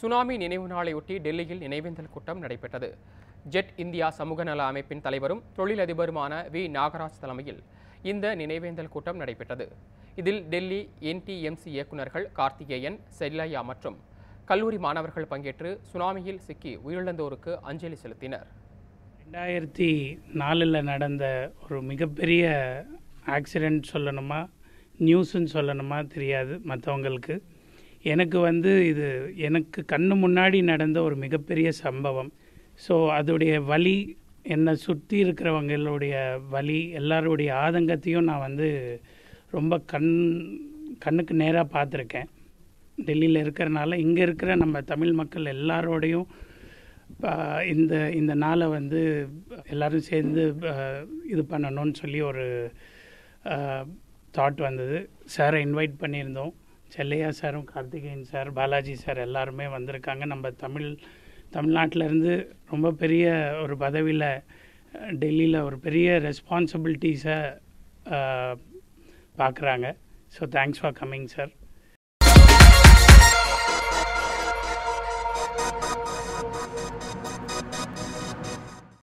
Tsunami நினைவு நாளையொட்டி டெல்லியில் நினைவேந்தல் கூட்டம் நடைபெற்றது. ஜெட் இந்தியா சமூக நல அமைப்பின் தலைவரும் தொழிலதிபருமான வி. நாகராஜ் தலைமையில் இந்த நினைவேந்தல் கூட்டம் நடைபெற்றது. இதில் டெல்லி என்டிஎம்சி இயக்குநர்கள் கார்த்திகேயன் செல்லையா மற்றும் கல்லூரி மாணவர்கள் பங்கேற்று சுனாமியில் சிக்கி உயிரிழந்தோருக்கு அஞ்சலி செலுத்தினர். ரெண்டாயிரத்தி நாலில் நடந்த ஒரு மிகப்பெரிய ஆக்சிடெண்ட் சொல்லணுமா நியூஸுன்னு சொல்லணுமா தெரியாது மற்றவங்களுக்கு எனக்கு வந்து இது எனக்கு கண்ணு முன்னாடி நடந்த ஒரு மிகப்பெரிய சம்பவம். ஸோ அதோடைய வலி என்னை சுற்றி இருக்கிறவங்களுடைய வலி எல்லாருடைய ஆதங்கத்தையும் நான் வந்து ரொம்ப கண் கண்ணுக்கு நேராக பார்த்துருக்கேன். டெல்லியில் இருக்கிறனால இங்கே இருக்கிற நம்ம தமிழ் மக்கள் எல்லாரோடையும் இந்த இந்த நாளை வந்து எல்லாரும் சேர்ந்து இது பண்ணணும்னு சொல்லி ஒரு தாட் வந்தது. சாரை இன்வைட் பண்ணியிருந்தோம். செல்லையா சாரும் கார்த்திகேயன் சார் பாலாஜி சார் எல்லாருமே வந்திருக்காங்க நம்ம தமிழ் தமிழ்நாட்டிலேருந்து ரொம்ப பெரிய ஒரு பதவியில் டெல்லியில் ஒரு பெரிய ரெஸ்பான்சிபிலிட்டிஸை பார்க்குறாங்க so thanks for coming sir